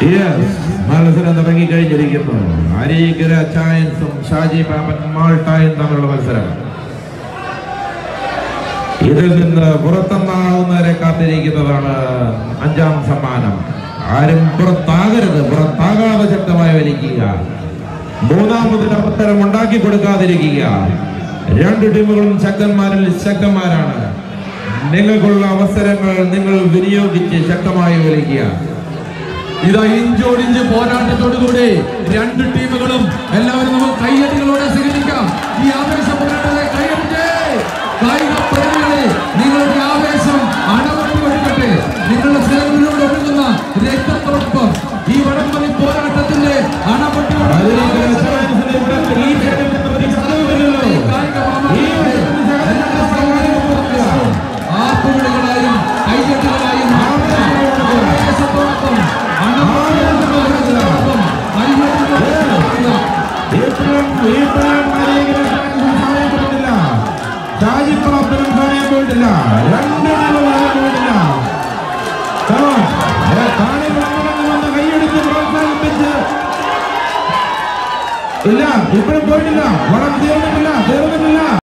മത്സരം തുടങ്ങിക്കഴിഞ്ഞിരിക്കുന്നു അരീക്കര ചായൻസും ഷാജി പാപ്പൻ മാൾട്ടായും തമ്മിലുള്ള മത്സരം. ഇതിൽ നിന്ന് പുറത്തുനിന്നാവുന്നവരെ കാത്തിരിക്കുന്നതാണ് അഞ്ചാം സമ്മാനം. ആരും പുറത്താകരുത് പുറത്താകാതെ ശക്തമായി വലിക്കുക. മൂന്നാമതിന് അവസരം ഉണ്ടാക്കി കൊടുക്കാതിരിക്കുക. രണ്ട് ടീമുകളും ശക്തന്മാരിൽ ശക്തന്മാരാണ്. നിങ്ങൾക്കുള്ള അവസരങ്ങൾ നിങ്ങൾ വിനിയോഗിച്ച് ശക്തമായി വലിക്കുക. ഇതാ ഇഞ്ചോടിഞ്ച് പോരാട്ടത്തോടുകൂടി രണ്ട് ടീമുകളും എല്ലാവരും വന്ന് പ്രോത്സാഹിപ്പിച്ച്. ഇല്ല ഇപ്പോഴും പോയിട്ടില്ല. വളം തീർന്നിട്ടില്ല തീർന്നിട്ടില്ല.